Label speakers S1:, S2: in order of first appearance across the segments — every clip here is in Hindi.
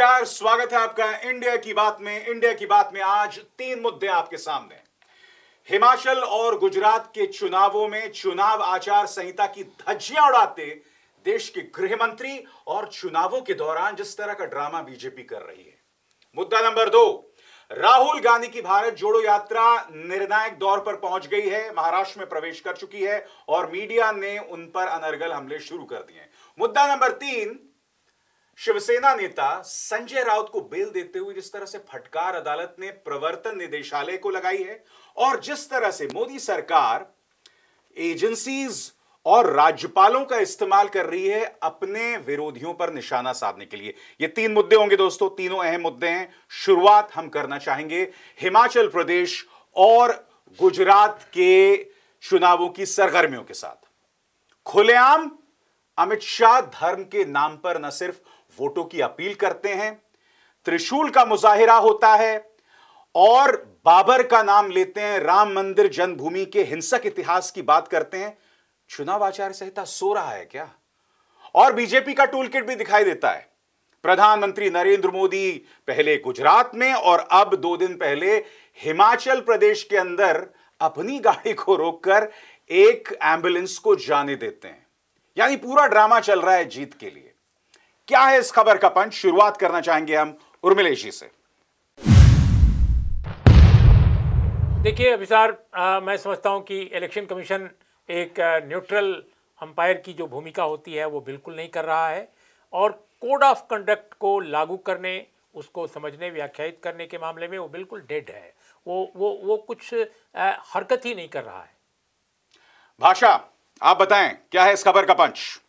S1: नमस्कार, स्वागत है आपका इंडिया की बात में। इंडिया की बात में आज तीन मुद्दे आपके सामने। हिमाचल और गुजरात के चुनावों में चुनाव आचार संहिता की धज्जियाँ उड़ाते देश के गृह मंत्री और चुनावों के दौरान जिस तरह का ड्रामा बीजेपी कर रही है। मुद्दा नंबर दो, राहुल गांधी की भारत जोड़ो यात्रा निर्णायक दौर पर पहुँच गई है, महाराष्ट्र में प्रवेश कर चुकी है और मीडिया ने उन पर अनर्गल हमले शुरू कर दिए मुद्दा नंबर तीन शिवसेना नेता संजय राउत को बेल देते हुए जिस तरह से फटकार अदालत ने प्रवर्तन निदेशालय को लगाई है और जिस तरह से मोदी सरकार एजेंसीज और राज्यपालों का इस्तेमाल कर रही है अपने विरोधियों पर निशाना साधने के लिए। ये तीन मुद्दे होंगे दोस्तों, तीनों अहम मुद्दे हैं। शुरुआत हम करना चाहेंगे हिमाचल प्रदेश और गुजरात के चुनावों की सरगर्मियों के साथ। खुलेआम अमित शाह धर्म के नाम पर न सिर्फ़ वोटों की अपील करते हैं, त्रिशूल का मुजाहिरा होता है और बाबर का नाम लेते हैं, राम मंदिर जन्मभूमि के हिंसक इतिहास की बात करते हैं। चुनाव आचार संहिता सो रहा है क्या? और बीजेपी का टूल किट भी दिखाई देता है। प्रधानमंत्री नरेंद्र मोदी पहले गुजरात में और अब दो दिन पहले हिमाचल प्रदेश के अंदर अपनी गाड़ी को रोककर एक एंबुलेंस को जाने देते हैं। यानी पूरा ड्रामा चल रहा है जीत के लिए। क्या है इस खबर का पंच? शुरुआत करना चाहेंगे हम उर्मिलेश जी से।
S2: देखिए अभिसार मैं समझता हूँ कि इलेक्शन कमीशन एक न्यूट्रल अंपायर की जो भूमिका होती है वो बिल्कुल नहीं कर रहा है और कोड ऑफ़ कंडक्ट को लागू करने उसको समझने व्याख्यायित करने के मामले में वो बिल्कुल डेड है। वो वो वो कुछ आ, हरकत ही नहीं कर रहा है।
S1: भाषा आप बताएँ क्या है इस खबर का पंच?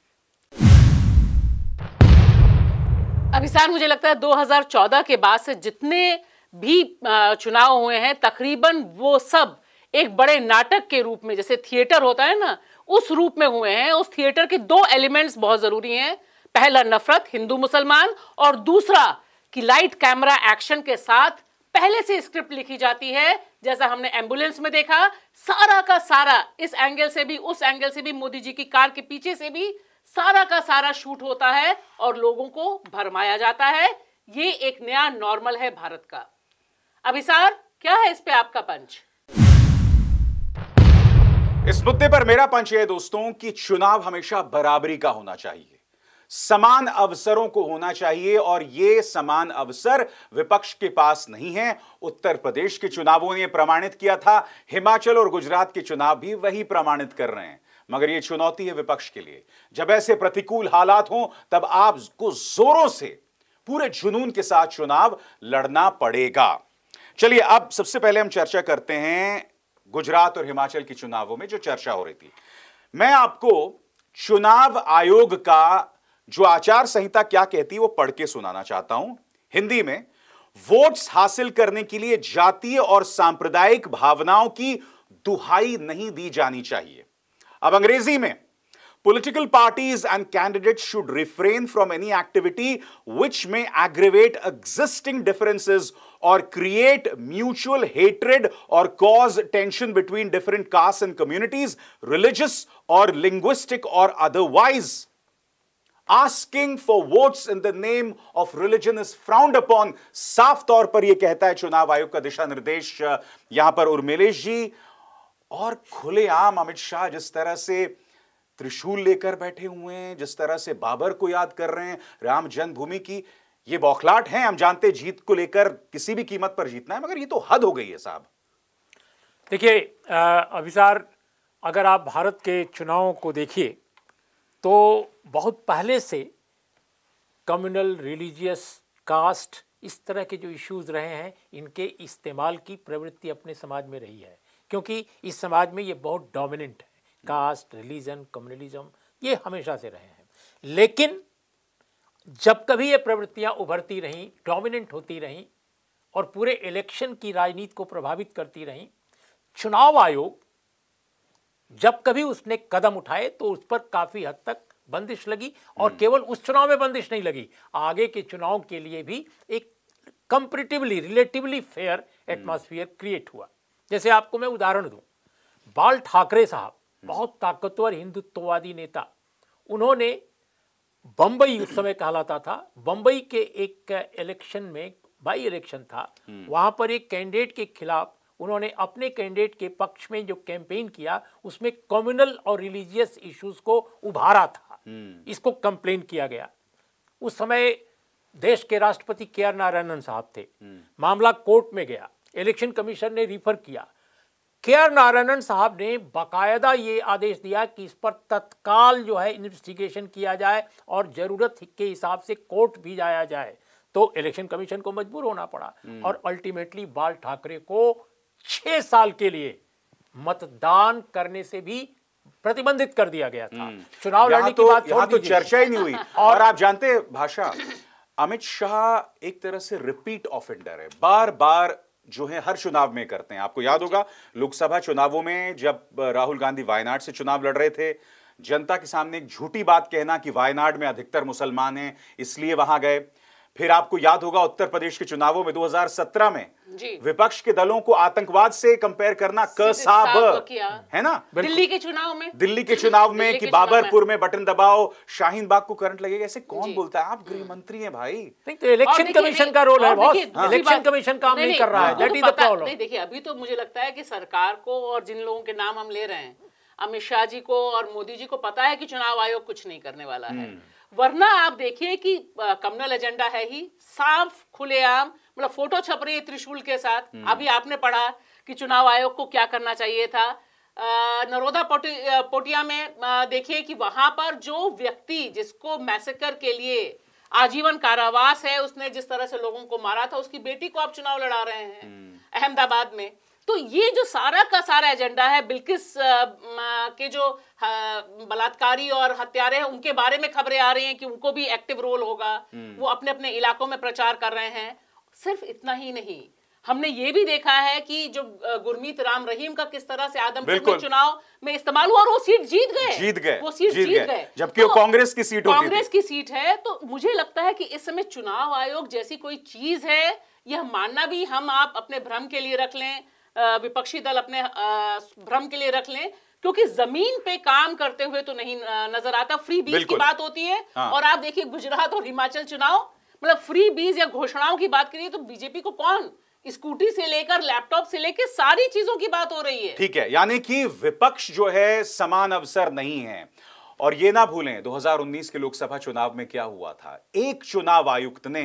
S3: अभिसार मुझे लगता है 2014 के बाद से जितने भी चुनाव हुए हैं, तकरीबन वो सब एक बड़े नाटक के रूप में, जैसे थिएटर होता है ना, उस रूप में हुए हैं। उस थिएटर के दो एलिमेंट्स बहुत ज़रूरी हैं। पहला, नफरत, हिंदू मुसलमान, और दूसरा कि लाइट कैमरा एक्शन के साथ पहले से स्क्रिप्ट लिखी जाती है। जैसा हमने एंबुलेंस में देखा, सारा का सारा इस एंगल से भी, उस एंगल से भी, मोदी जी की कार के पीछे से भी सारा का सारा शूट होता है और लोगों को भरमाया जाता है। ये एक नया नॉर्मल है भारत का। अभिसार, क्या है इस पे आपका पंच?
S1: इस मुद्दे पर मेरा पंच है दोस्तों कि चुनाव हमेशा बराबरी का होना चाहिए। समान अवसरों को होना चाहिए और ये समान अवसर विपक्ष के पास नहीं है। उत्तर प्रदेश के चुनावों ने प्रमाणित किया था, हिमाचल और गुजरात के चुनाव भी वही प्रमाणित कर रहे हैं। मगर यह चुनौती है विपक्ष के लिए। जब ऐसे प्रतिकूल हालात हों, तब आपको जोरों से, पूरे जुनून के साथ चुनाव लड़ना पड़ेगा। चलिए, अब सबसे पहले हम चर्चा करते हैं गुजरात और हिमाचल के चुनावों में जो चर्चा हो रही थी। मैं आपको चुनाव आयोग का जो आचार संहिता क्या कहती है, वो पढ़ के सुनाना चाहता हूँ। हिंदी में, वोट्स हासिल करने के लिए जातीय और सांप्रदायिक भावनाओं की दुहाई नहीं दी जानी चाहिए। अब अंग्रेज़ी में political parties and candidate should refrain from any activity which may aggravate existing differences or create mutual hatred or cause tension between different caste and communities religious or linguistic or otherwise asking for votes in the name of religion is frowned upon साफ़ तौर पर यह कहता है चुनाव आयोग का दिशा निर्देश, यहाँ पर उर्मिलेश जी और खुलेआम अमित शाह जिस तरह से त्रिशूल लेकर बैठे हुए हैं, जिस तरह से बाबर को याद कर रहे हैं, राम जन्मभूमि की, ये बौखलाट है, हम जानते जीत को लेकर किसी भी कीमत पर जीतना है, मगर ये तो हद हो गई है साहब।
S2: देखिए अभिसार, अगर आप भारत के चुनावों को देखिए तो बहुत पहले से कम्युनल रिलीजियस कास्ट इस तरह के जो इश्यूज़ रहे हैं, इनके इस्तेमाल की प्रवृत्ति अपने समाज में रही है। क्योंकि इस समाज में ये बहुत डोमिनेंट है। कास्ट रिलीजन कम्युनलिज्म ये हमेशा से रहे हैं। लेकिन जब कभी ये प्रवृत्तियाँ उभरती रहीं डोमिनेंट होती रहीं और पूरे इलेक्शन की राजनीति को प्रभावित करती रहीं चुनाव आयोग जब कभी उसने कदम उठाए तो उस पर काफ़ी हद तक बंदिश लगी और हम्म। केवल उस चुनाव में बंदिश नहीं लगी। आगे के चुनाव के लिए भी एक comparatively relatively fair atmosphere create हुआ। जैसे आपको मैं उदाहरण दूँ बाल ठाकरे साहब बहुत ताकतवर हिंदुत्ववादी नेता उन्होंने बम्बई उस समय कहलाता था। बम्बई के एक इलेक्शन में बाई इलेक्शन था वहाँ पर एक कैंडिडेट के खिलाफ उन्होंने अपने कैंडिडेट के पक्ष में जो कैंपेन किया उसमें कम्युनल और रिलीजियस इश्यूज़ को उभारा था। इसको कंप्लेन किया गया। उस समय देश के राष्ट्रपति के आर नारायणन साहब थे। मामला कोर्ट में गया। इलेक्शन कमीशन ने रिफर किया। के आर नारायणन साहब ने बाकायदा ये आदेश दिया कि इस पर तत्काल जो है इन्वेस्टिगेशन किया जाए और ज़रूरत के हिसाब से कोर्ट भी जाया जाए। तो इलेक्शन कमीशन को मजबूर होना पड़ा। और अल्टीमेटली बाल ठाकरे को छह साल के लिए मतदान करने से भी प्रतिबंधित कर दिया गया था। चुनाव
S1: यहाँ
S2: लड़ने की
S1: तो
S2: बात छोड़
S1: तो चर्चा ही नहीं हुई। और आप जानते भाषा अमित शाह एक तरह से रिपीट ऑफेंडर है। बार बार जो है हर चुनाव में करते हैं। आपको याद होगा लोकसभा चुनावों में जब राहुल गांधी वायनाड से चुनाव लड़ रहे थे जनता के सामने एक झूठी बात कहना कि वायनाड में अधिकतर मुसलमान हैं इसलिए वहाँ गए। फिर आपको याद होगा उत्तर प्रदेश के चुनावों में 2017 में
S3: जी।
S1: विपक्ष के दलों को आतंकवाद से कंपेयर करना कसाब है। ना?
S3: दिल्ली के चुनाव में।
S1: दिल्ली के चुनाव में कि। बाबरपुर में बटन दबाओ शाहीन बाग को करंट लगेगा ऐसे कौन बोलता है? आप गृह मंत्री हैं भाई।
S2: तो इलेक्शन कमीशन का रोल है बॉस इलेक्शन कमीशन काम नहीं कर रहा है। दैट इज़ द प्रॉब्लम
S3: नहीं देखिए अभी तो मुझे लगता है कि सरकार को और जिन लोगों के नाम हम ले रहे हैं अमित शाह जी को और मोदी जी को पता है कि चुनाव आयोग कुछ नहीं करने वाला है।
S2: हम्म।
S3: वरना आप देखिए कि कम्युनल एजेंडा है ही साफ़ खुलेआम मतलब फ़ोटो छप रही है त्रिशूल के साथ।
S2: हम्म।
S3: अभी आपने पढ़ा कि चुनाव आयोग को क्या करना चाहिए था। नरोदा पोटी, पोटिया में देखिए कि वहाँ पर जो व्यक्ति जिसको मैसेकर के लिए आजीवन कारावास है उसने जिस तरह से लोगों को मारा था उसकी बेटी को आप चुनाव लड़ा रहे हैं। अहमदाबाद में। तो ये जो सारा का सारा एजेंडा है बिल्किस के जो बलात्कारी और हत्यारे हैं उनके बारे में खबरें आ रही हैं कि उनको भी एक्टिव रोल होगा। वो अपने अपने इलाकों में प्रचार कर रहे हैं। सिर्फ़ इतना ही नहीं हमने ये भी देखा है कि जो गुरमीत राम रहीम का किस तरह से आदमपुर। में चुनाव में इस्तेमाल हुआ और वो सीट जीत गए।
S1: जीत गए,
S3: वो सीट
S1: जीत
S3: जीत
S1: गए। जबकि वो कांग्रेस की सीट
S3: कांग्रेस की सीट है तो मुझे लगता है कि इस समय चुनाव आयोग जैसी कोई चीज़ है यह मानना भी हम आप अपने भ्रम के लिए रख लें विपक्षी दल अपने भ्रम के लिए रख लें क्योंकि ज़मीन पे काम करते हुए तो नहीं नज़र आता। फ्री बीज की बात होती है
S1: हाँ।
S3: और आप देखिए गुजरात और हिमाचल चुनाव मतलब फ्री बीज या घोषणाओं की बात करिए तो बीजेपी को कौन स्कूटी से लेकर लैपटॉप से लेकर सारी चीज़ों की बात हो रही है?
S1: ठीक है यानी कि विपक्ष जो है समान अवसर नहीं है। और ये ना भूलें 2019 के लोकसभा चुनाव में क्या हुआ था? एक चुनाव आयुक्त ने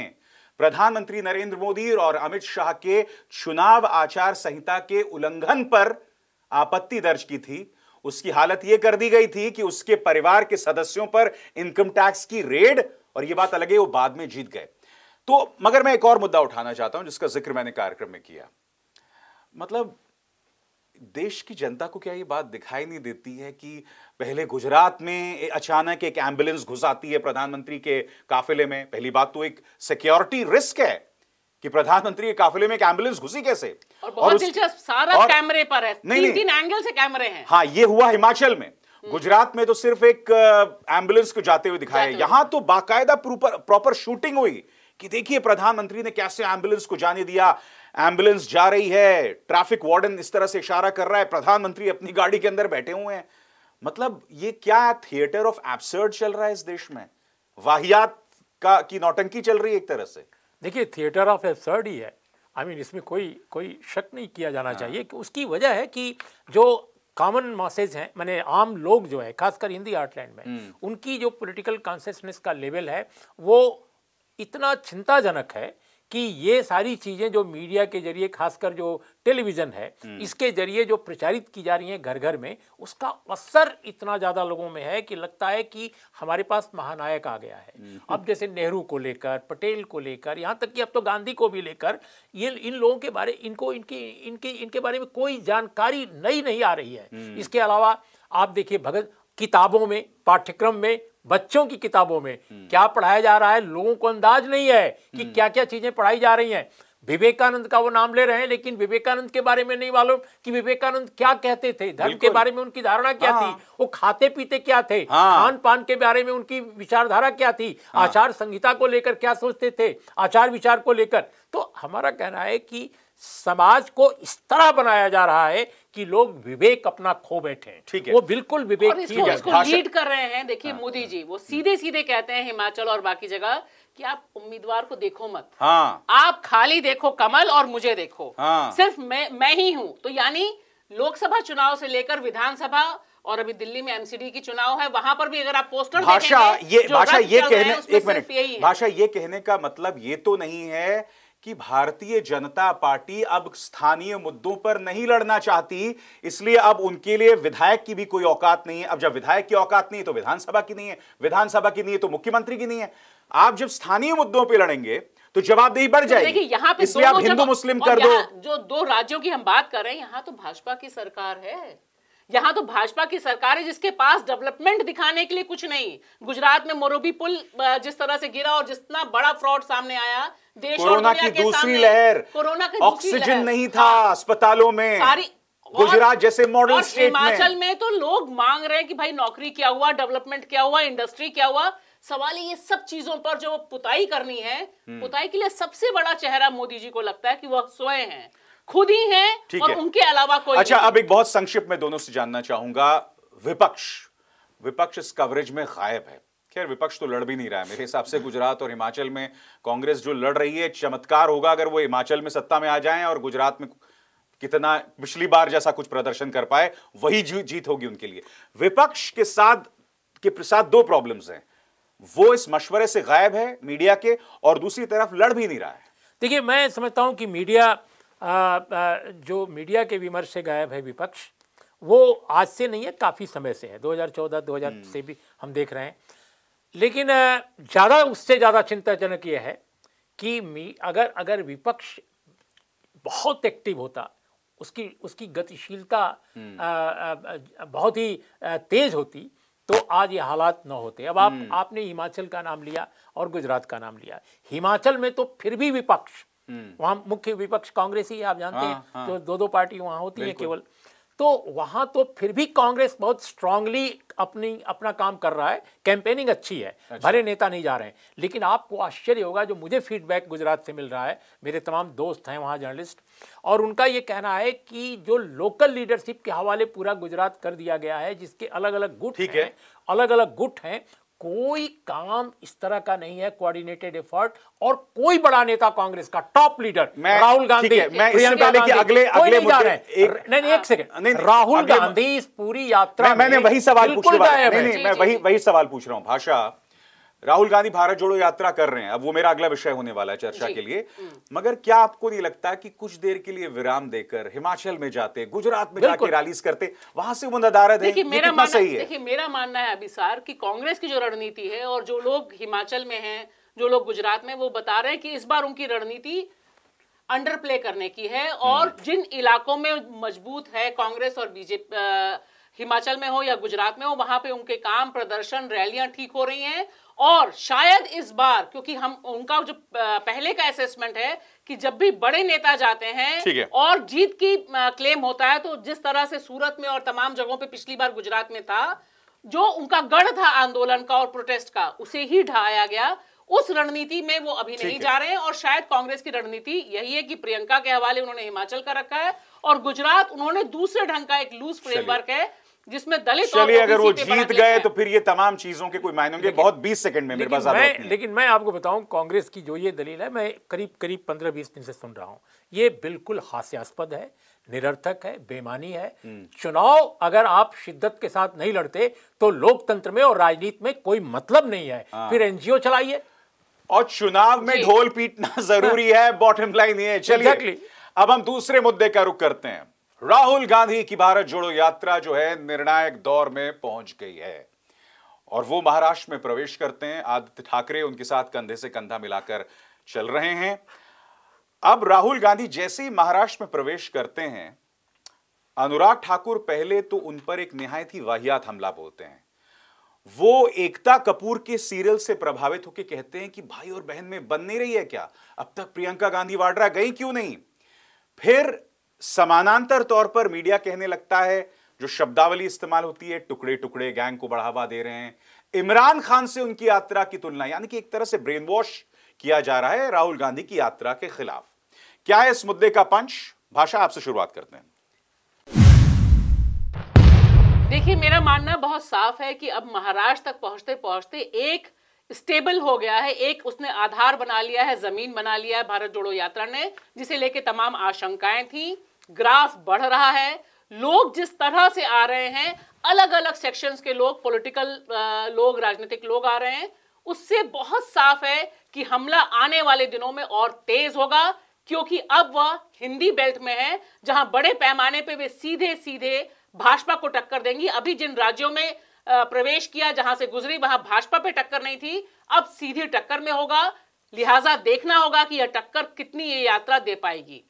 S1: प्रधानमंत्री नरेंद्र मोदी और अमित शाह के चुनाव आचार संहिता के उल्लंघन पर आपत्ति दर्ज की थी। उसकी हालत यह कर दी गई थी कि उसके परिवार के सदस्यों पर इनकम टैक्स की रेड और यह बात अलग है, वो बाद में जीत गए। तो मगर मैं एक और मुद्दा उठाना चाहता हूँ, जिसका ज़िक्र मैंने कार्यक्रम में किया। मतलब देश की जनता को क्या ये बात दिखाई नहीं देती है कि पहले गुजरात में अचानक एक एंबुलेंस घुस आती है प्रधानमंत्री के काफिले में। पहली बात तो एक सिक्योरिटी रिस्क है कि प्रधानमंत्री के काफिले में एक एंबुलेंस घुसी कैसे?
S3: और बहुत दिलचस्प सारा
S1: और-
S3: कैमरे पर है।
S1: नहीं,
S3: तीन
S1: नहीं।
S3: तीन एंगल से कैमरे हैं।
S1: हाँ ये हुआ हिमाचल में। गुजरात में तो सिर्फ़ एक एंबुलेंस को जाते हुए दिखाया यहाँ तो बाकायदा प्रॉपर प्रॉपर शूटिंग हुई कि देखिए प्रधानमंत्री ने कैसे एंबुलेंस को जाने दिया। एंबुलेंस जा रही है ट्रैफ़िक वार्डन इस तरह से इशारा कर रहा है प्रधानमंत्री अपनी गाड़ी के अंदर बैठे हुए हैं। मतलब ये क्या थिएटर ऑफ़ एब्सर्ड चल रहा है इस देश में? वाहियात का की नौटंकी चल रही है एक तरह से।
S2: देखिए थिएटर ऑफ़ एब्सर्ड ही है। आई I मीन mean, इसमें कोई कोई शक नहीं किया जाना हाँ। चाहिए कि उसकी वजह है कि जो कॉमन मैसेज हैं मैंने आम लोग जो है खासकर हिंदी आर्टलैंड में उनकी जो पॉलिटिकल कॉन्सियसनेस का लेवल है वो इतना चिंताजनक है कि ये सारी चीज़ें जो मीडिया के ज़रिए खासकर जो टेलीविज़न है इसके ज़रिए जो प्रचारित की जा रही हैं घर घर में उसका असर इतना ज़्यादा लोगों में है कि लगता है कि हमारे पास महानायक आ गया है। अब जैसे नेहरू को लेकर पटेल को लेकर यहाँ तक कि अब तो गांधी को भी लेकर ये इन लोगों के बारे इनको इनकी इनके इनके बारे में कोई जानकारी नई नहीं आ रही है। इसके अलावा आप देखिए भगत किताबों में पाठ्यक्रम में बच्चों की किताबों में क्या पढ़ाया जा रहा है लोगों को अंदाज नहीं है कि क्या क्या चीज़ें पढ़ाई जा रही हैं। विवेकानंद का वो नाम ले रहे हैं लेकिन विवेकानंद के बारे में नहीं मालूम कि विवेकानंद क्या कहते थे धर्म के बारे में उनकी धारणा क्या
S1: हाँ।
S2: थी वो खाते पीते क्या थे
S1: हाँ।
S2: खान पान के बारे में उनकी विचारधारा क्या थी आचार संहिता को लेकर क्या सोचते थे आचार विचार को लेकर। तो हमारा कहना है कि समाज को इस तरह बनाया जा रहा है कि लोग विवेक अपना खो बैठे हैं।
S1: ठीक है।
S2: वो बिल्कुल विवेक
S3: और इसको इसको लीड कर रहे हैं देखिए हाँ, मोदी जी वो सीधे सीधे कहते हैं हिमाचल और बाकी जगह कि आप उम्मीदवार को देखो मत।
S1: हाँ।
S3: आप खाली देखो कमल और मुझे देखो।
S1: हाँ।
S3: सिर्फ़ मैं मैं ही हूँ। तो यानी लोकसभा चुनाव से लेकर विधानसभा और अभी दिल्ली में एमसीडी की चुनाव है वहाँ पर भी अगर आप पोस्टर
S1: भाषा ये भाषा ये कहने एक मिनट भाषा ये कहने का मतलब ये तो नहीं है कि भारतीय जनता पार्टी अब स्थानीय मुद्दों पर नहीं लड़ना चाहती इसलिए अब उनके लिए विधायक की भी कोई औकात नहीं है। अब जब विधायक की औकात नहीं है तो विधानसभा की नहीं है। विधानसभा की नहीं है तो मुख्यमंत्री की नहीं है। आप जब स्थानीय मुद्दों पर लड़ेंगे तो जवाबदेही बढ़
S3: तो
S1: जाएगी।
S3: देखिए यहाँ पे
S1: आप हिंदू मुस्लिम कर दो।
S3: जो दो राज्यों की हम बात कर रहे हैं यहाँ तो भाजपा की सरकार है। यहाँ तो भाजपा की सरकार है जिसके पास डेवलपमेंट दिखाने के लिए कुछ नहीं। गुजरात में मोरोबी पुल जिस तरह से गिरा और जितना बड़ा फ्रॉड सामने आया देश
S1: कोरोना की
S3: के
S1: दूसरी लहर
S3: कोरोना की
S1: ऑक्सीजन नहीं था
S3: हाँ,
S1: अस्पतालों में।
S3: सारी
S1: गुजरात जैसे मॉडल स्टेट में।
S3: हिमाचल में तो लोग मांग रहे हैं कि भाई नौकरी क्या हुआ डेवलपमेंट क्या हुआ इंडस्ट्री क्या हुआ। सवाल ये सब चीज़ों पर जो पुताई करनी है
S1: हम्म।
S3: पुताई के लिए सबसे बड़ा चेहरा मोदी जी को लगता है कि वह स्वयं हैं। खुद ही हैं
S1: ठीक
S3: और
S1: है।
S3: उनके अलावा कोई
S1: अच्छा अब एक बहुत संक्षिप्त में दोनों से जानना चाहूँगा। विपक्ष। विपक्ष इस कवरेज में गायब है। खैर विपक्ष तो लड़ भी नहीं रहा है। मेरे हिसाब से गुजरात और हिमाचल में कांग्रेस जो लड़ रही है चमत्कार होगा अगर वो हिमाचल में सत्ता में आ जाए और गुजरात में कितना पिछली बार जैसा कुछ प्रदर्शन कर पाए वही जीत होगी उनके लिए। विपक्ष के साथ के साथ दो प्रॉब्लम्स हैं। वो इस मशवरे से गायब है मीडिया के और दूसरी तरफ़ लड़ भी नहीं रहा है।
S2: देखिए मैं समझता हूँ कि मीडिया जो मीडिया के विमर्श से गायब है विपक्ष वो आज से नहीं है काफ़ी समय से है। 2014 2000 से भी हम देख रहे हैं। लेकिन ज़्यादा उससे ज़्यादा चिंताजनक ये है कि मी अगर अगर विपक्ष बहुत एक्टिव होता उसकी उसकी गतिशीलता आ, बहुत ही तेज होती तो आज ये हालात न होते। अब आप आपने हिमाचल का नाम लिया और गुजरात का नाम लिया। हिमाचल में तो फिर भी विपक्ष वहाँ मुख्य विपक्ष कांग्रेस ही आप जानते
S1: हाँ,
S2: हैं
S1: हाँ।
S2: जो दो दो पार्टी वहाँ होती हैं। केवल तो वहाँ तो फिर भी कांग्रेस बहुत स्ट्रांगली अपनी अपना काम कर रहा है कैंपेनिंग अच्छी है अच्छा। भले नेता नहीं जा रहे हैं लेकिन आपको आश्चर्य होगा जो मुझे फीडबैक गुजरात से मिल रहा है मेरे तमाम दोस्त हैं वहाँ जर्नलिस्ट और उनका ये कहना है कि जो लोकल लीडरशिप के हवाले पूरा गुजरात कर दिया गया है जिसके अलग अलग गुट
S1: ठीक है।
S2: अलग अलग गुट हैं कोई काम इस तरह का नहीं है कोऑर्डिनेटेड एफर्ट और कोई बड़ा नेता कांग्रेस का टॉप लीडर
S1: मैं-
S2: राहुल गांधी
S1: मैं इससे पहले कि अगले- अगले
S2: नहीं
S1: मुद्दे- एक-
S2: नहीं नहीं एक सेकंड
S1: नहीं, नहीं,
S2: राहुल गांधी इस पूरी यात्रा
S1: मैं मैंने वही सवाल
S2: पूछा
S1: पूछने वाला
S2: है।
S1: मैं वही वही सवाल पूछ रहा हूँ भाषा। राहुल गांधी भारत जोड़ो यात्रा कर रहे हैं। अब वो मेरा अगला विषय होने वाला है चर्चा के लिए। मगर क्या आपको नहीं लगता कि कुछ देर के लिए विराम देकर हिमाचल में जाते गुजरात में जाके। रैलीज करते वहाँ से वो नदारद है?
S3: मेरा मानना
S1: सही है?
S3: देखिए मेरा मानना है अभिसार कि कांग्रेस की जो रणनीति है और जो लोग हिमाचल में हैं जो लोग गुजरात में वो बता रहे हैं कि इस बार उनकी रणनीति अंडर प्ले करने की है और
S1: हम्म।
S3: जिन इलाकों में मज़बूत है कांग्रेस और बीजेपी हिमाचल में हो या गुजरात में हो वहाँ पे उनके काम प्रदर्शन रैलियाँ ठीक हो रही हैं और शायद इस बार क्योंकि हम उनका जो पहले का असेसमेंट है कि जब भी बड़े नेता जाते हैं
S1: है।
S3: और जीत की क्लेम होता है तो जिस तरह से सूरत में और तमाम जगहों पे पिछली बार गुजरात में था जो उनका गढ़ था आंदोलन का और प्रोटेस्ट का उसे ही ढाया गया। उस रणनीति में वो अभी नहीं जा रहे हैं और शायद कांग्रेस की रणनीति यही है कि प्रियंका के हवाले उन्होंने हिमाचल का रखा है और गुजरात उन्होंने दूसरे ढंग का एक लूज फ्रेमवर्क है जिसमें दलित
S1: चलिए अगर वो जीत गए तो फिर ये तमाम चीज़ों के कोई मायने होंगे। बहुत 20 सेकंड में मेरे पास
S2: मैं लेकिन मैं आपको बताऊँ कांग्रेस की जो ये दलील है मैं करीब करीब पंद्रह बीस दिन से सुन रहा हूँ। ये बिल्कुल हास्यास्पद है निरर्थक है बेमानी है।
S1: हम्म।
S2: चुनाव अगर आप शिद्दत के साथ नहीं लड़ते तो लोकतंत्र में और राजनीति में कोई मतलब नहीं है।
S1: हाँ।
S2: फिर एनजीओ चलाइए।
S1: और चुनाव में ढोल पीटना ज़रूरी है बॉटम लाइन ये है। चलिए अब हम दूसरे मुद्दे का रुख करते हैं। राहुल गांधी की भारत जोड़ो यात्रा जो है निर्णायक दौर में पहुँच गई है। और वो महाराष्ट्र में प्रवेश करते हैं। आदित्य ठाकरे उनके साथ कंधे से कंधा मिलाकर चल रहे हैं। अब राहुल गांधी जैसे ही महाराष्ट्र में प्रवेश करते हैं, अनुराग ठाकुर पहले तो उन पर एक निहायत ही वाहियात हमला बोलते हैं। वो एकता कपूर के सीरियल से प्रभावित होकर कहते हैं कि, भाई और बहन, में बन नहीं रही है क्या? अब तक प्रियंका गांधी वाड्रा गई क्यों नहीं? फिर समानांतर तौर पर मीडिया कहने लगता है, जो शब्दावली इस्तेमाल होती है टुकड़े टुकड़े गैंग को बढ़ावा दे रहे हैं। इमरान खान से उनकी यात्रा की तुलना, यानी कि एक तरह से ब्रेन वॉश किया जा रहा है राहुल गांधी की यात्रा के खिलाफ। क्या है इस मुद्दे का पंच? भाषा आपसे शुरुआत करते हैं।
S3: देखिए, मेरा मानना बहुत साफ़ है कि अब महाराष्ट्र तक पहुँचते पहुँचते एक स्टेबल हो गया है। एक, उसने आधार बना लिया है, ज़मीन बना लिया है, भारत जोड़ो यात्रा ने, जिसे लेके तमाम आशंकाएँ थी। ग्राफ बढ़ रहा है। लोग जिस तरह से आ रहे हैं अलग अलग सेक्शंस के लोग पॉलिटिकल लोग, राजनीतिक लोग आ रहे हैं। उससे बहुत साफ़ है कि हमला आने वाले दिनों में और तेज होगा, क्योंकि अब वह हिंदी बेल्ट में है, जहाँ बड़े पैमाने पे वे सीधे सीधे भाजपा को टक्कर देंगी। अभी जिन राज्यों में प्रवेश किया जहाँ से गुजरी, वहाँ भाजपा पे टक्कर नहीं थी। अब सीधी टक्कर में होगा। लिहाजा देखना होगा कि यह टक्कर कितनी ये यात्रा दे पाएगी।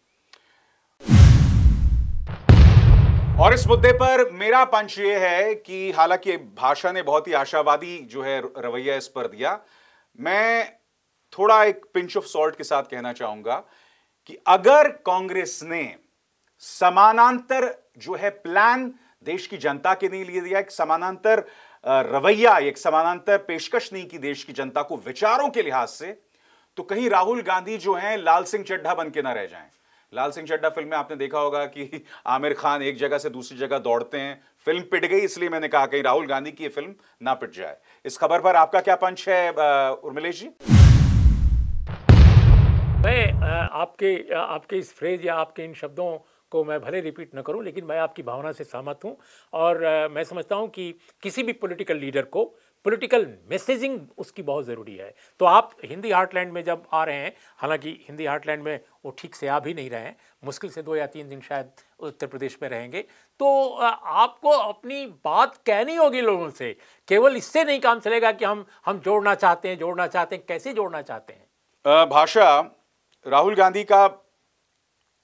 S1: और इस मुद्दे पर मेरा पंच ये है कि हालाँकि भाषा ने बहुत ही आशावादी जो है रवैया इस पर दिया। मैं थोड़ा एक पिंच ऑफ़ सॉल्ट के साथ कहना चाहूँगा कि अगर कांग्रेस ने समानांतर जो है प्लान देश की जनता के नहीं लिए दिया एक समानांतर रवैया, एक समानांतर पेशकश नहीं की देश की जनता को विचारों के लिहाज से। तो कहीं राहुल गांधी जो हैं, लाल सिंह चड्ढा बन के ना रह जाएँ। लाल सिंह चड्ढा फ़िल्म में आपने देखा होगा कि आमिर खान एक जगह से दूसरी जगह दौड़ते हैं। फ़िल्म पिट गई, इसलिए मैंने कहा कहीं राहुल गांधी की ये फ़िल्म ना पिट जाए। इस खबर पर आपका क्या पंच है उर्मिलेश जी?
S2: मैं आपके आपके इस फ्रेज या आपके इन शब्दों को मैं भले रिपीट न करूँ, लेकिन मैं आपकी भावना से सहमत हूँ। और मैं समझता हूँ कि किसी भी पॉलिटिकल लीडर को पॉलिटिकल मैसेजिंग उसकी बहुत ज़रूरी है। तो आप हिंदी हार्टलैंड में जब आ रहे हैं, हालाँकि हिंदी हार्टलैंड में वो ठीक से आ भी नहीं रहे हैं, मुश्किल से दो या तीन दिन शायद उत्तर प्रदेश में रहेंगे तो आपको अपनी बात कहनी होगी लोगों से। केवल इससे नहीं काम चलेगा कि हम हम जोड़ना चाहते हैं, जोड़ना चाहते हैं, कैसे जोड़ना चाहते हैं?
S1: भाषा राहुल गांधी का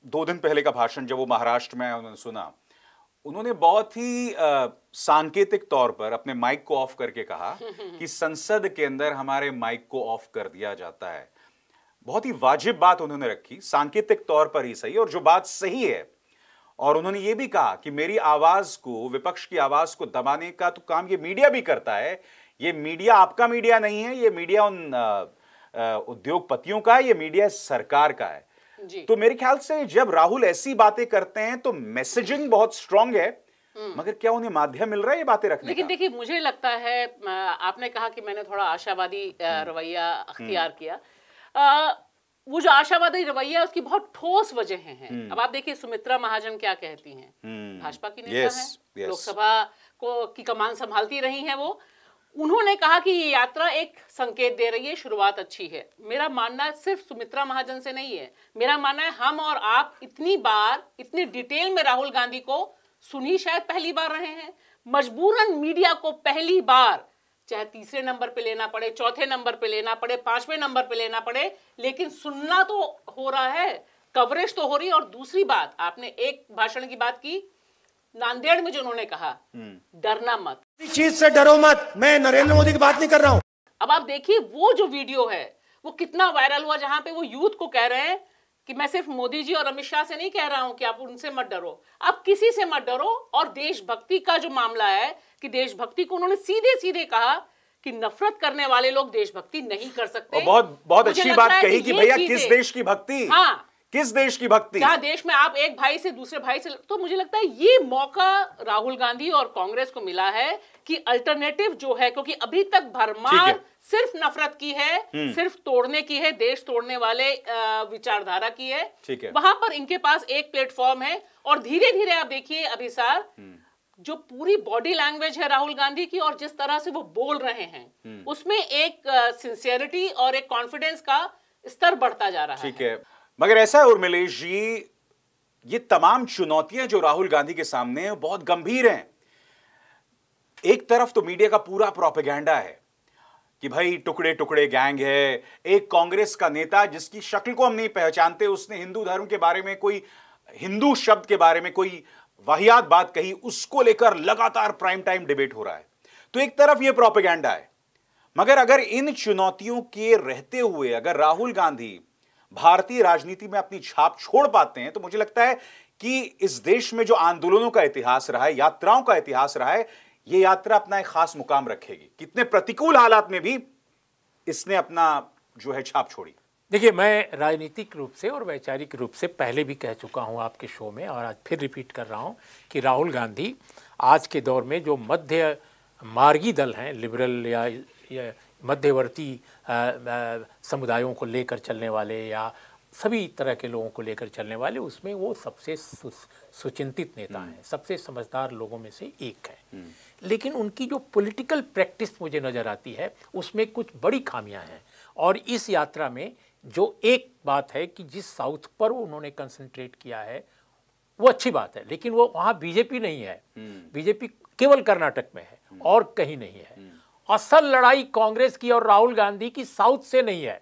S1: दो दिन पहले का भाषण जब वो महाराष्ट्र में उन्होंने सुना। उन्होंने बहुत ही सांकेतिक तौर पर अपने माइक को ऑफ़ करके कहा कि संसद के अंदर हमारे माइक को ऑफ़ कर दिया जाता है। बहुत ही वाजिब बात उन्होंने रखी सांकेतिक तौर पर ही सही और जो बात सही है। और उन्होंने ये भी कहा कि मेरी आवाज़ को विपक्ष की आवाज़ को दबाने का तो काम ये मीडिया भी करता है। ये मीडिया आपका मीडिया नहीं है ये मीडिया उन उद्योगपतियों का है ये मीडिया सरकार का है। तो मेरे ख्याल से जब राहुल ऐसी बातें करते हैं तो मैसेजिंग बहुत स्ट्रांग है। हम्म। मगर क्या उन्हें माध्यम मिल रहा है ये बातें रखने
S3: लेकिन देखिए मुझे लगता है आपने कहा कि मैंने थोड़ा आशावादी हम्म। रवैया अख्तियार हम्म। किया। वो जो आशावादी रवैया उसकी बहुत ठोस वजह है अब आप देखिए सुमित्रा महाजन क्या कहती हैं? भाजपा की नेता हैं। लोकसभा को की कमान संभालती रही हैं वो। उन्होंने कहा कि ये यात्रा एक संकेत दे रही है, शुरुआत अच्छी है। मेरा मानना सिर्फ़ सुमित्रा महाजन से नहीं है। मेरा मानना है हम और आप इतनी बार, इतनी डिटेल में राहुल गांधी को सुनी, शायद पहली बार रहे हैं। मजबूरन मीडिया को पहली बार, चाहे तीसरे नंबर पे लेना पड़े, चौथे नंबर पे लेना पड़े, पाँचवें नंबर पे लेना पड़े, लेकिन सुनना तो हो रहा है, कवरेज तो हो रही है। और दूसरी बात, आपने एक भाषण की बात की नांदेड़ में जो उन्होंने कहा हम्म। डरना मत।
S4: चीज़ से डरो मत। मैं नरेंद्र मोदी की बात नहीं कर रहा हूँ।
S3: अब आप देखिए वो जो वीडियो है वो कितना वायरल हुआ जहाँ पे वो यूथ को कह रहे हैं कि मैं सिर्फ़ मोदी जी और अमित शाह से नहीं कह रहा हूँ कि आप उनसे मत डरो। आप किसी से मत डरो और देशभक्ति का जो मामला है कि देशभक्ति को उन्होंने सीधे सीधे कहा कि नफरत करने वाले लोग देशभक्ति नहीं कर सकते।
S1: बहुत बहुत अच्छी बात कही कि भैया किस देश की भक्ति? हाँ। किस देश की भक्ति
S3: क्या देश में आप एक भाई से दूसरे भाई से तो मुझे लगता है ये मौका राहुल गांधी और कांग्रेस को मिला है कि अल्टरनेटिव जो है क्योंकि अभी तक भरमार सिर्फ़ नफरत की है हम्म। सिर्फ़ तोड़ने की है देश तोड़ने वाले विचारधारा की है
S1: ठीक है
S3: वहाँ पर इनके पास एक प्लेटफॉर्म है और धीरे धीरे आप देखिए अभिसार हम्म। जो पूरी बॉडी लैंग्वेज है राहुल गांधी की और जिस तरह से वो बोल रहे हैं हम्म। उसमें एक सिंसियरिटी और एक कॉन्फिडेंस का स्तर बढ़ता जा रहा
S1: है ठीक है मगर ऐसा है, उर्मिलेश जी, ये तमाम चुनौतियाँ जो राहुल गांधी के सामने हैं बहुत गंभीर हैं। एक तरफ़ तो मीडिया का पूरा प्रोपेगेंडा है कि भाई टुकड़े टुकड़े गैंग है, एक कांग्रेस का नेता जिसकी शक्ल को हम नहीं पहचानते, उसने हिंदू धर्म के बारे में कोई, हिंदू शब्द के बारे में कोई वाहियात बात कही, उसको लेकर लगातार प्राइम टाइम डिबेट हो रहा है। तो एक तरफ़ यह प्रोपेगेंडा है। मगर अगर इन चुनौतियों के रहते हुए अगर राहुल गांधी भारतीय राजनीति में अपनी छाप छोड़ पाते हैं तो मुझे लगता है कि इस देश में जो आंदोलनों का इतिहास रहा है यात्राओं का इतिहास रहा है यह यात्रा अपना एक खास मुकाम रखेगी। कितने प्रतिकूल हालात में भी इसने अपना जो है छाप छोड़ी।
S2: देखिए मैं राजनीतिक रूप से और वैचारिक रूप से पहले भी कह चुका हूँ आपके शो में और आज फिर रिपीट कर रहा हूँ कि राहुल गांधी आज के दौर में जो मध्य मार्गी दल हैं लिबरल या, या मध्यवर्ती समुदायों को लेकर चलने वाले या सभी तरह के लोगों को लेकर चलने वाले उसमें वो सबसे सु, सुचिंतित नेता हम्म। हैं। सबसे समझदार लोगों में से एक है। हम्म। लेकिन उनकी जो पॉलिटिकल प्रैक्टिस मुझे नज़र आती है उसमें कुछ बड़ी खामियाँ हैं। और इस यात्रा में जो एक बात है कि जिस साउथ पर उन्होंने कंसंट्रेट किया है वो अच्छी बात है। लेकिन वो वहाँ बीजेपी नहीं है। बीजेपी हम्म। केवल कर्नाटक में है और कहीं नहीं है। असल लड़ाई कांग्रेस की और राहुल गांधी की साउथ से नहीं है।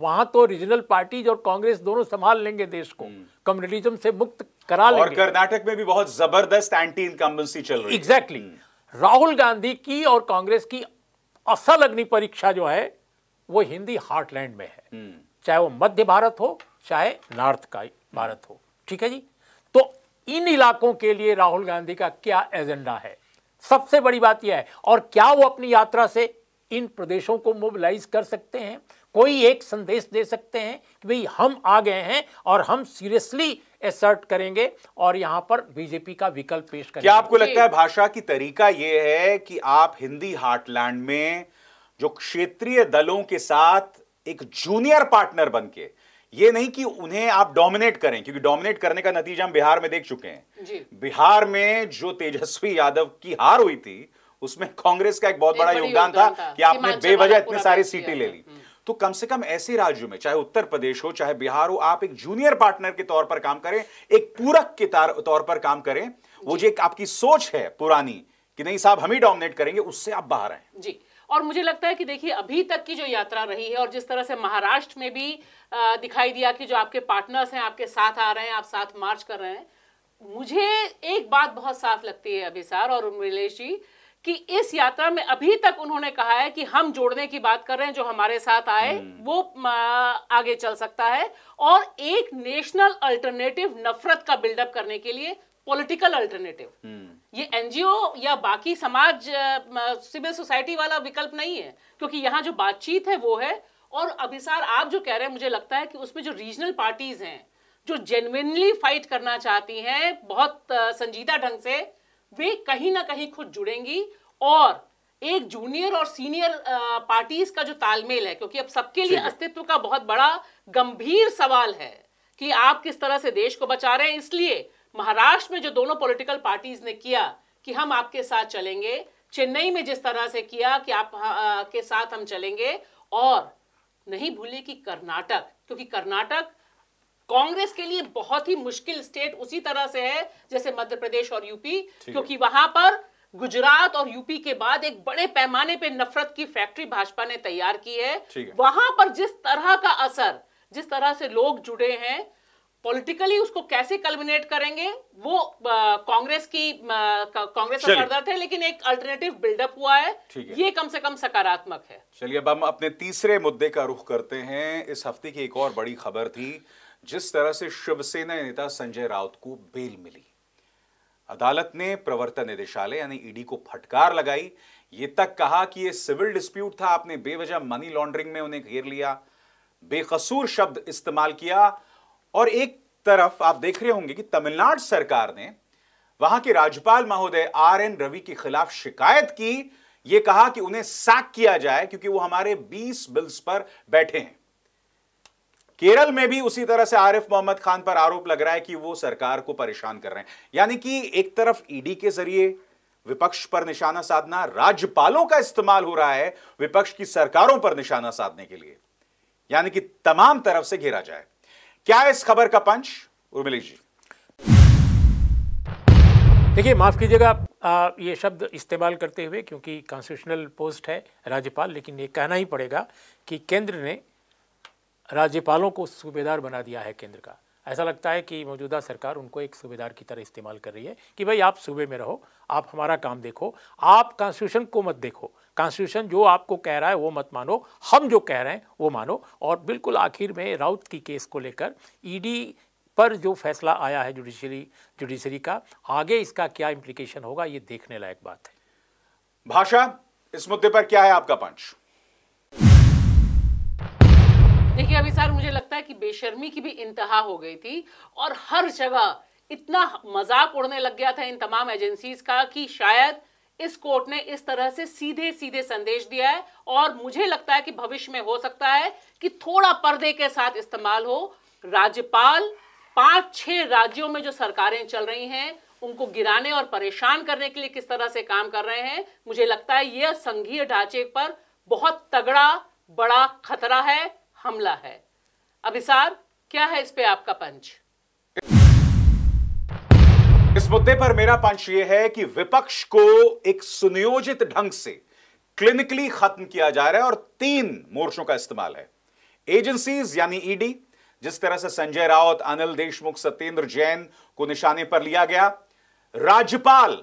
S2: वहाँ तो रीजनल पार्टीज़ और कांग्रेस दोनों संभाल लेंगे देश को। कम्युनिज्म से मुक्त करा लेंगे।
S1: और कर्नाटक में भी बहुत ज़बरदस्त एंटी इनकम्बेंसी चल रही
S2: है। Exactly exactly. राहुल गांधी की और कांग्रेस की असल अग्नि परीक्षा जो है वो हिंदी हार्टलैंड में है। हम्म। चाहे वो मध्य भारत हो चाहे नॉर्थ का भारत हो। ठीक है जी? तो इन इलाकों के लिए राहुल गांधी का क्या एजेंडा है? सबसे बड़ी बात यह है। और क्या वो अपनी यात्रा से इन प्रदेशों को मोबिलाइज कर सकते हैं? कोई एक संदेश दे सकते हैं कि भाई हम आ गए हैं और हम सीरियसली एसर्ट करेंगे और यहाँ पर बीजेपी का विकल्प पेश करेंगे।
S1: क्या आपको लगता है भाषा की तरीका यह है कि आप हिंदी हार्टलैंड में जो क्षेत्रीय दलों के साथ एक जूनियर पार्टनर बन के ये नहीं कि उन्हें आप डोमिनेट करें क्योंकि डोमिनेट करने का नतीजा हम बिहार में देख चुके हैं। बिहार में जो तेजस्वी यादव की हार हुई थी उसमें कांग्रेस का एक बहुत बड़ा योगदान था, था। कि आपने बेवजह इतनी सारी सीटें ले ली। हम्म। तो कम से कम ऐसे राज्यों में चाहे उत्तर प्रदेश हो चाहे बिहार हो आप एक जूनियर पार्टनर के तौर पर काम करें एक पूरक के तौर पर काम करें वो जो। एक आपकी सोच है पुरानी कि नहीं साहब हम ही डोमिनेट करेंगे उससे आप बाहर आए।
S3: जी। और मुझे लगता है कि देखिए अभी तक की जो यात्रा रही है और जिस तरह से महाराष्ट्र में भी दिखाई दिया कि जो आपके पार्टनर्स हैं आपके साथ आ रहे हैं आप साथ मार्च कर रहे हैं मुझे एक बात बहुत साफ़ लगती है अभी सर और उर्मिलेश जी कि इस यात्रा में अभी तक उन्होंने कहा है कि हम जोड़ने की बात कर रहे हैं जो हमारे साथ आए हम्म। वो आगे चल सकता है और एक नेशनल अल्टरनेटिव नफरत का बिल्डअप करने के लिए पॉलिटिकल अल्टरनेटिव। ये एनजीओ या बाकी समाज सिविल सोसाइटी वाला विकल्प नहीं है क्योंकि यहाँ जो बातचीत है वो है। और अभिसार आप जो कह रहे हैं मुझे लगता है कि उसमें जो रीजनल पार्टीज़ हैं जो जेन्युइनली फाइट करना चाहती हैं बहुत संजीदा ढंग से वे कहीं ना कहीं खुद जुड़ेंगी। और एक जूनियर और सीनियर पार्टीज़ का जो तालमेल है क्योंकि अब सबके लिए अस्तित्व का बहुत बड़ा गंभीर सवाल है कि आप किस तरह से देश को बचा रहे हैं। इसलिए महाराष्ट्र में जो दोनों पॉलिटिकल पार्टीज़ ने किया कि हम आपके साथ चलेंगे चेन्नई में जिस तरह से किया कि आप आ, के साथ हम चलेंगे और नहीं भूलिए कि कर्नाटक क्योंकि कर्नाटक कांग्रेस के लिए बहुत ही मुश्किल स्टेट उसी तरह से है जैसे मध्य प्रदेश और यूपी क्योंकि वहाँ पर गुजरात और यूपी के बाद एक बड़े पैमाने पे नफरत की फैक्ट्री भाजपा ने तैयार की है, है। वहाँ पर जिस तरह का असर जिस तरह से लोग जुड़े हैं पॉलिटिकली उसको कैसे कल्मिनेट करेंगे वो कांग्रेस की कांग्रेस का सरदर्द है लेकिन एक अल्टरनेटिव बिल्डअप हुआ है, है। ये कम से कम सकारात्मक है।
S1: चलिए अब हम अपने तीसरे मुद्दे का रुख करते हैं। इस हफ़्ते की एक और बड़ी खबर थी जिस तरह से शिवसेना नेता संजय राउत को बेल मिली। अदालत ने प्रवर्तन निदेशालय यानी ईडी को फटकार लगाई। ये तक कहा कि ये सिविल डिस्प्यूट था आपने बेवजह मनी लॉन्ड्रिंग में उन्हें घेर लिया। बेकसूर शब्द इस्तेमाल किया और एक तरफ़ आप देख रहे होंगे कि तमिलनाडु सरकार ने वहाँ के राज्यपाल महोदय आर एन रवि के खिलाफ शिकायत की यह कहा कि उन्हें सैक किया जाए क्योंकि वो हमारे 20 बिल्स पर बैठे हैं। केरल में भी उसी तरह से आरिफ मोहम्मद खान पर आरोप लग रहा है कि वो सरकार को परेशान कर रहे हैं। यानी कि एक तरफ़ ईडी के ज़रिए विपक्ष पर निशाना साधना, राज्यपालों का इस्तेमाल हो रहा है विपक्ष की सरकारों पर निशाना साधने के लिए। यानी कि तमाम तरफ़ से घेरा जाए। क्या है इस खबर का पंच? उर्मिली जी।
S2: देखिए, माफ़ कीजिएगा ये शब्द इस्तेमाल करते हुए, क्योंकि कॉन्स्टिट्यूशनल पोस्ट है राज्यपाल, लेकिन ये कहना ही पड़ेगा कि केंद्र ने राज्यपालों को सूबेदार बना दिया है केंद्र का। ऐसा लगता है कि मौजूदा सरकार उनको एक सूबेदार की तरह इस्तेमाल कर रही है कि भाई आप सूबे में रहो, आप हमारा काम देखो, आप कॉन्स्टिट्यूशन को मत देखो। कॉन्स्टिट्यूशन जो आपको कह रहा है वो मत मानो। हम जो कह रहे हैं वो मानो। और बिल्कुल आखिर में राउत की केस को लेकर ईडी पर जो फैसला आया है जुडिशरी जुडिशरी का आगे इसका क्या इम्प्लीकेशन होगा ये देखने लायक बात है।
S1: भाषा इस मुद्दे पर क्या है आपका पंच
S3: देखिए अभी सर मुझे लगता है कि बेशर्मी की भी इंतहा हो गई थी और हर जगह इतना मज़ाक उड़ने लग गया था इन तमाम एजेंसीज का कि शायद इस कोर्ट ने इस तरह से सीधे सीधे संदेश दिया है और मुझे लगता है कि भविष्य में हो सकता है कि थोड़ा पर्दे के साथ इस्तेमाल हो। राज्यपाल पाँच छह राज्यों में जो सरकारें चल रही हैं, उनको गिराने और परेशान करने के लिए किस तरह से काम कर रहे हैं, मुझे लगता है यह संघीय ढांचे पर बहुत तगड़ा, बड़ा खतरा है, हमला है। अभिसार, क्या है इस पे आपका पंच?
S1: इस मुद्दे पर मेरा पंच यह है कि विपक्ष को एक सुनियोजित ढंग से क्लिनिकली खत्म किया जा रहा है और तीन मोर्चों का इस्तेमाल है। एजेंसीज यानी ईडी जिस तरह से संजय राउत, अनिल देशमुख, सत्येंद्र जैन को निशाने पर लिया गया। राज्यपाल,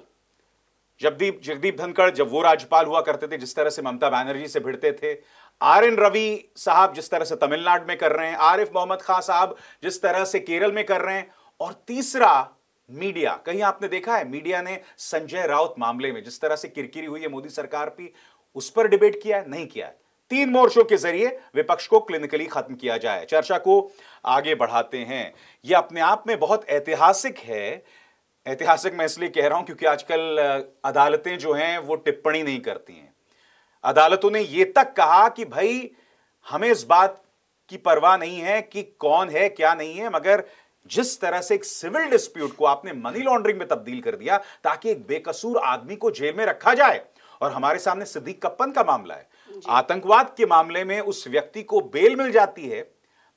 S1: जगदीप जगदीप धनखड़, जब वो राज्यपाल हुआ करते थे, जिस तरह से ममता बनर्जी से भिड़ते थे। आर एन रवि साहब जिस तरह से तमिलनाडु में कर रहे हैं। आरिफ मोहम्मद खान साहब जिस तरह से केरल में कर रहे हैं। और तीसरा मीडिया, कहीं आपने देखा है, मीडिया ने संजय राउत मामले में जिस तरह से किरकिरी हुई है मोदी सरकार की, उस पर डिबेट किया है? नहीं किया है। तीन मोर्चों के ज़रिए विपक्ष को क्लिनिकली खत्म किया जाए। चर्चा को आगे बढ़ाते हैं। यह अपने आप में बहुत ऐतिहासिक है। ऐतिहासिक मैं इसलिए कह रहा हूँ क्योंकि आजकल अदालतें जो हैं, वो टिप्पणी नहीं करती हैं। अदालतों ने यह तक कहा कि भाई, हमें इस बात की परवाह नहीं है कि कौन है, क्या नहीं है, मगर जिस तरह से एक सिविल डिस्प्यूट को आपने मनी लॉन्ड्रिंग में तब्दील कर दिया ताकि एक बेकसूर आदमी को जेल में रखा जाए और हमारे सामने सिद्दीक कप्पन का मामला है। आतंकवाद के मामले में उस व्यक्ति को बेल मिल जाती है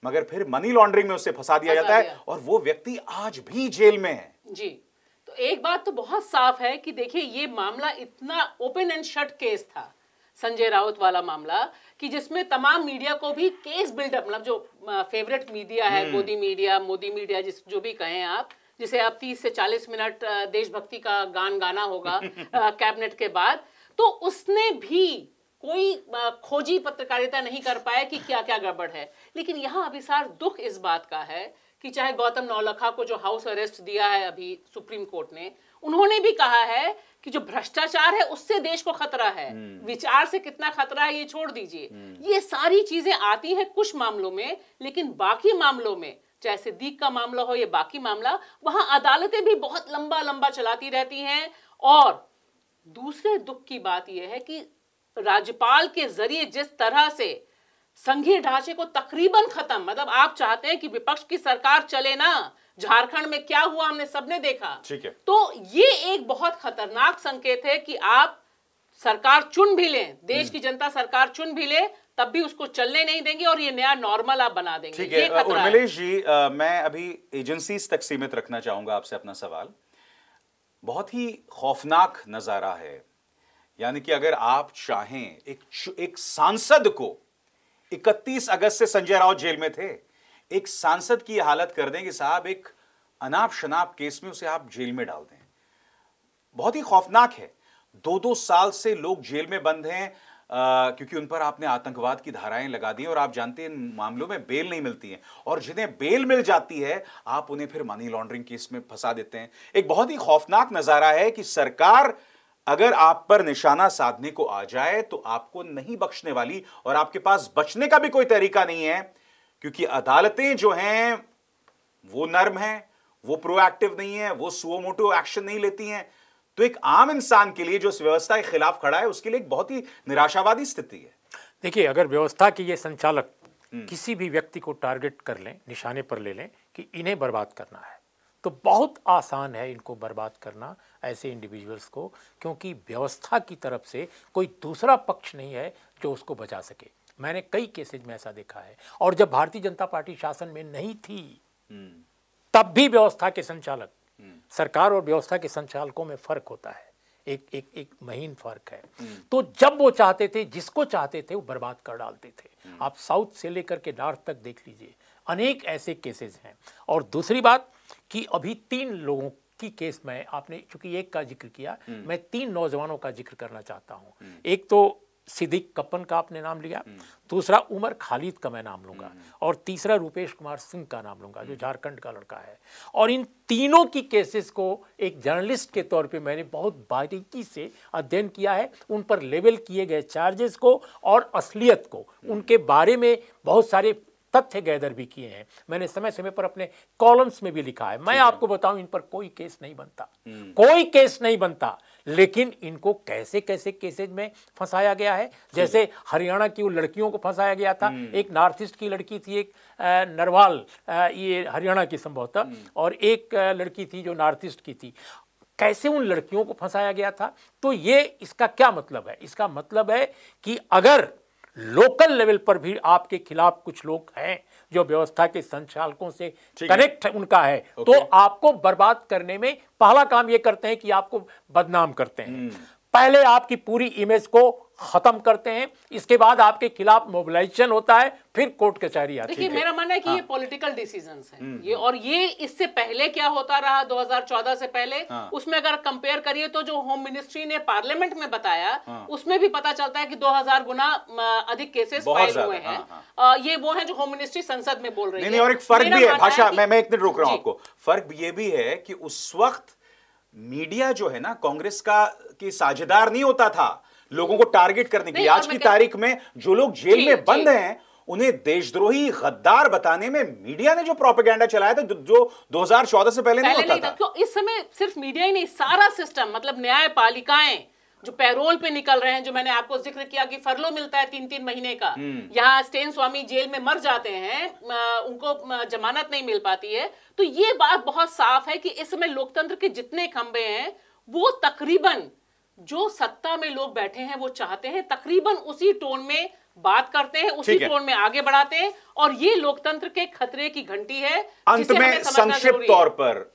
S1: मगर फिर मनी लॉन्ड्रिंग में उसे फंसा दिया जाता है और वो व्यक्ति आज भी जेल में है।
S3: जी तो एक बात तो बहुत साफ़ है कि देखिए ये मामला इतना ओपन एंड शट केस था संजय राउत वाला मामला कि जिसमें तमाम मीडिया को भी केस बिल्डअप मतलब जो फेवरेट मीडिया है हम्म। मोदी मीडिया मोदी मीडिया जिस जो भी कहें आप जिसे आप 30 से 40 मिनट देशभक्ति का गान गाना होगा कैबिनेट के बाद तो उसने भी कोई खोजी पत्रकारिता नहीं कर पाया कि क्या क्या गड़बड़ है लेकिन यहाँ अभिसार दुख इस बात का है कि चाहे गौतम नौलखा को जो हाउस अरेस्ट दिया है अभी सुप्रीम कोर्ट ने उन्होंने भी कहा है कि जो भ्रष्टाचार है उससे देश को खतरा है हम्म। विचार से कितना खतरा है ये छोड़ दीजिए हम्म। ये सारी चीज़ें आती हैं कुछ मामलों में लेकिन बाकी मामलों में चाहे सिद्दीक का मामला हो या बाकी मामला वहाँ अदालतें भी बहुत लंबा लंबा चलाती रहती हैं और दूसरे दुख की बात यह है कि राज्यपाल के ज़रिए जिस तरह से संघीय ढांचे को तकरीबन खत्म मतलब आप चाहते हैं कि विपक्ष की सरकार चले ना झारखंड में क्या हुआ हमने सबने देखा।
S1: ठीक है।
S3: तो ये एक बहुत खतरनाक संकेत है कि आप सरकार चुन भी लें देश हम्म। की जनता सरकार चुन भी ले तब भी उसको चलने नहीं देंगे और ये नया नॉर्मल आप बना देंगे।
S1: ठीक है उर्मिलेश जी आ, मैं अभी एजेंसीज तक सीमित रखना चाहूँगा आपसे अपना सवाल। बहुत ही खौफनाक नज़ारा है। यानी कि अगर आप चाहें एक एक सांसद को 31 अगस्त से संजय राउत जेल में थे एक सांसद की हालत कर दें कि साहब एक अनाप शनाप केस में उसे आप जेल में डाल दें। बहुत ही खौफनाक है। दो दो साल से लोग जेल में बंद हैं आ, क्योंकि उन पर आपने आतंकवाद की धाराएँ लगा दी और आप जानते हैं मामलों में बेल नहीं मिलती है। और जिन्हें बेल मिल जाती है आप उन्हें फिर मनी लॉन्ड्रिंग केस में फंसा देते हैं। एक बहुत ही खौफनाक नज़ारा है कि सरकार अगर आप पर निशाना साधने को आ जाए तो आपको नहीं बख्शने वाली और आपके पास बचने का भी कोई तरीका नहीं है। क्योंकि अदालतें जो हैं वो नर्म हैं वो प्रोएक्टिव नहीं है वो सुओमोटो एक्शन नहीं लेती हैं। तो एक आम इंसान के लिए जो इस व्यवस्था के खिलाफ खड़ा है उसके लिए एक बहुत ही निराशावादी स्थिति है।
S2: देखिए अगर व्यवस्था के ये संचालक हम्म। किसी भी व्यक्ति को टारगेट कर लें निशाने पर ले लें कि इन्हें बर्बाद करना है तो बहुत आसान है इनको बर्बाद करना ऐसे इंडिविजुअल्स को क्योंकि व्यवस्था की तरफ़ से कोई दूसरा पक्ष नहीं है जो उसको बचा सके। मैंने कई केसेज में ऐसा देखा है। और जब भारतीय जनता पार्टी शासन में नहीं थी हम्म। तब भी व्यवस्था के संचालक हम्म। सरकार और व्यवस्था के संचालकों में फ़र्क होता है। एक एक एक महीन फ़र्क है। हम्म। तो जब वो चाहते थे जिसको चाहते थे वो बर्बाद कर डालते थे। आप साउथ से लेकर के नॉर्थ तक देख लीजिए अनेक ऐसे केसेस हैं। और दूसरी बात कि अभी तीन लोगों की केस में आपने चूँकि एक का ज़िक्र किया मैं तीन नौजवानों का ज़िक्र करना चाहता हूँ। एक तो सिद्दीक कप्पन का आपने नाम लिया। दूसरा उमर खालिद का मैं नाम लूँगा। और तीसरा रूपेश कुमार सिंह का नाम लूँगा जो झारखंड का लड़का है। और इन तीनों की केसेस को एक जर्नलिस्ट के तौर पे मैंने बहुत बारीकी से अध्ययन किया है। उन पर लेवल किए गए चार्जेस को और असलियत को। उनके बारे में बहुत सारे तथ्य गैदर भी किए हैं। मैंने समय समय पर अपने कॉलम्स में भी लिखा है। मैं आपको बताऊँ इन पर कोई केस नहीं बनता। कोई केस नहीं बनता। लेकिन इनको कैसे कैसे केसेज में फंसाया गया है? जैसे हरियाणा की वो लड़कियों को फंसाया गया था। एक नॉर्थ ईस्ट की लड़की थी एक नरवाल ये हरियाणा की संभवतः और एक लड़की थी जो नॉर्थ ईस्ट की थी। कैसे उन लड़कियों को फंसाया गया था? तो ये इसका क्या मतलब है? इसका मतलब है कि अगर लोकल लेवल पर भी आपके खिलाफ कुछ लोग हैं जो व्यवस्था के संचालकों से। कनेक्ट उनका है। तो आपको बर्बाद करने में पहला काम यह करते हैं कि आपको बदनाम करते हैं। पहले आपकी पूरी इमेज को खत्म करते हैं। इसके बाद आपके खिलाफ मोबिलाइजेशन होता है फिर कोर्ट कचहरी आती
S3: देखिए
S2: है
S3: मेरा मानना है कि ये पॉलिटिकल डिसीजंस हैं। ये और ये इससे पहले क्या होता रहा 2014 से पहले उसमें अगर कंपेयर करिए तो जो होम मिनिस्ट्री ने पार्लियामेंट में बताया उसमें भी पता चलता है कि 2000 गुना अधिक केसेस फ़ाइल हुए हैं।
S1: हाँ,
S3: अ, ये वो है जो होम मिनिस्ट्री संसद में बोल रही
S1: नहीं
S3: है।
S1: और एक फ़र्क भी है। भाषा मैं मैं एक मिनट रोक रहा हूँ आपको। फ़र्क ये भी है कि उस वक्त मीडिया जो है ना कांग्रेस का की साझेदार नहीं होता था। लोगों को टारगेट करने के लिए। आज की तारीख में जो लोग जेल में बंद। हैं उन्हें देशद्रोही गद्दार बताने में मीडिया ने जो प्रोपेगेंडा चलाया था जो- जो 2014 से पहले,
S3: पहले
S1: नहीं
S3: नहीं
S1: होता
S3: था।
S1: था।
S3: क्यों? इस समय सिर्फ़ मीडिया ही नहीं सारा सिस्टम मतलब न्यायपालिकाएँ जो पैरोल पे निकल रहे हैं जो मैंने आपको ज़िक्र किया कि फरलो मिलता है तीन तीन महीने का। यहाँ स्टेन स्वामी जेल में मर जाते हैं उनको जमानत नहीं मिल पाती है। तो ये बात बहुत साफ़ है कि इस समय लोकतंत्र के जितने खंबे हैं वो तकरीबन जो सत्ता में लोग बैठे हैं वो चाहते हैं तकरीबन उसी टोन में बात करते हैं उसी टोन में आगे बढ़ाते हैं और ये लोकतंत्र के खतरे की घंटी है
S1: अंत में संक्षिप्त तौर पर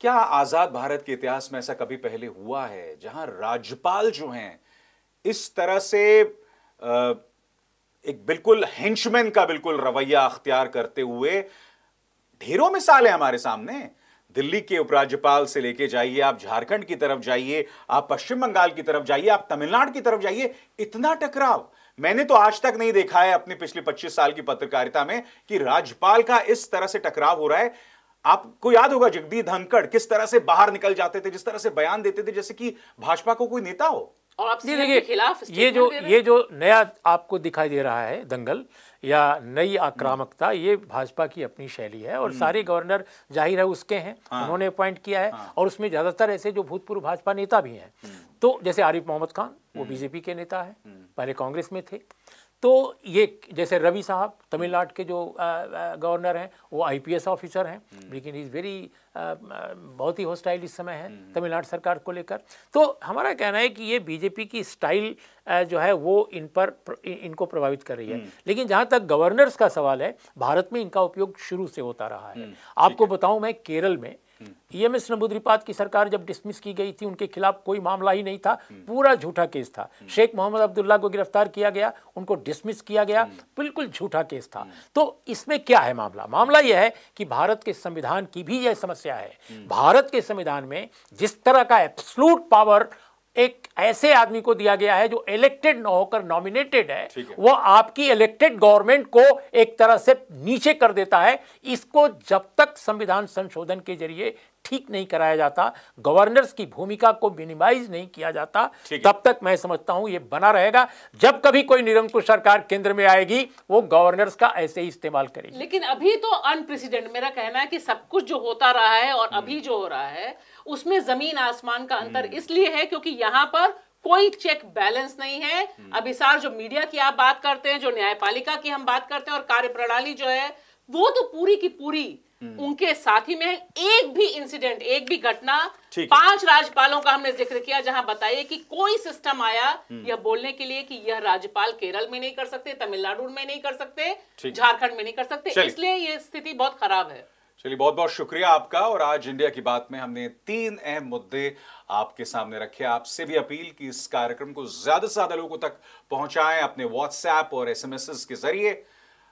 S1: क्या आज़ाद भारत के इतिहास में ऐसा कभी पहले हुआ है जहाँ राज्यपाल जो हैं इस तरह से एक बिल्कुल हेंचमैन का बिल्कुल रवैया अख्तियार करते हुए ढेरों मिसाल है हमारे सामने दिल्ली के उपराज्यपाल से लेके जाइए आप झारखंड की तरफ़ जाइए आप पश्चिम बंगाल की तरफ़ जाइए आप तमिलनाडु की तरफ़ जाइए इतना टकराव। मैंने तो आज तक नहीं देखा है अपनी पिछले 25 साल की पत्रकारिता में कि राज्यपाल का इस तरह से टकराव हो रहा है। आपको याद होगा जगदीप धनखड़ किस तरह से बाहर निकल जाते थे जिस तरह से बयान देते थे जैसे कि भाजपा को कोई नेता हो।
S3: और आप
S2: देखिए
S3: खिलाफ
S2: ये जो। ये जो नया आपको दिखाई दे रहा है दंगल या नई आक्रामकता ये भाजपा की अपनी शैली है और सारे गवर्नर ज़ाहिर है उसके हैं उन्होंने अपॉइंट किया है और उसमें ज़्यादातर ऐसे जो भूतपूर्व भाजपा नेता भी हैं। तो जैसे आरिफ मोहम्मद खान वो बीजेपी के नेता है पहले कांग्रेस में थे। तो ये जैसे रवि साहब तमिलनाडु के जो गवर्नर हैं वो आईपीएस ऑफिसर हैं लेकिन इज़ वेरी बहुत ही हॉस्टाइल इस समय है तमिलनाडु सरकार को लेकर। तो हमारा कहना है कि ये बीजेपी की स्टाइल जो है वो इन पर इनको प्रभावित कर रही है। लेकिन जहाँ तक गवर्नर्स का सवाल है भारत में इनका उपयोग शुरू से होता रहा है। आपको बताऊँ मैं केरल में ईएमएस नबूद्रीपात की सरकार जब डिसमिस की गई थी, उनके खिलाफ कोई मामला ही नहीं था, पूरा झूठा केस था। शेख मोहम्मद अब्दुल्ला को गिरफ़्तार किया गया, उनको डिसमिस किया गया, बिल्कुल झूठा केस था। तो इसमें क्या है मामला? मामला यह है कि भारत के संविधान की भी यह समस्या है। भारत के संविधान में जिस तरह का एप्सलूट पावर एक ऐसे आदमी को दिया गया है जो इलेक्टेड न होकर नॉमिनेटेड है
S1: है।
S2: वो आपकी इलेक्टेड गवर्नमेंट को एक तरह से नीचे कर देता है। इसको जब तक संविधान संशोधन के ज़रिए ठीक नहीं कराया जाता गवर्नर्स की भूमिका को मिनिमाइज नहीं किया जाता तब तक मैं समझता हूँ ये बना रहेगा। जब कभी कोई निरंकुश सरकार केंद्र में आएगी वो गवर्नर्स का ऐसे ही इस्तेमाल करेगी।
S3: लेकिन अभी तो अनप्रेसिडेंट मेरा कहना है कि सब कुछ जो होता रहा है और अभी जो हो रहा है उसमें ज़मीन आसमान का अंतर इसलिए है क्योंकि यहाँ पर कोई चेक बैलेंस नहीं है। अभिसार जो मीडिया की आप बात करते हैं जो न्यायपालिका की हम बात करते हैं और कार्यप्रणाली जो है वो तो पूरी की पूरी उनके साथी में है। एक भी इंसिडेंट एक भी घटना पाँच राज्यपालों का हमने ज़िक्र किया जहाँ बताइए कि कोई सिस्टम आया यह बोलने के लिए कि यह राज्यपाल केरल में नहीं कर सकते तमिलनाडु में नहीं कर सकते झारखंड में नहीं कर सकते। इसलिए यह स्थिति बहुत खराब है।
S1: चलिए बहुत बहुत शुक्रिया आपका और आज इंडिया की बात में हमने तीन अहम मुद्दे आपके सामने रखे। आपसे भी अपील कि इस कार्यक्रम को ज़्यादा से ज़्यादा लोगों तक पहुंचाएँ अपने व्हाट्सएप और एसएमएस के ज़रिए।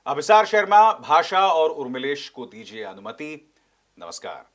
S1: अभिसार शर्मा, भाषा और उर्मिलेश को दीजिए अनुमति। नमस्कार।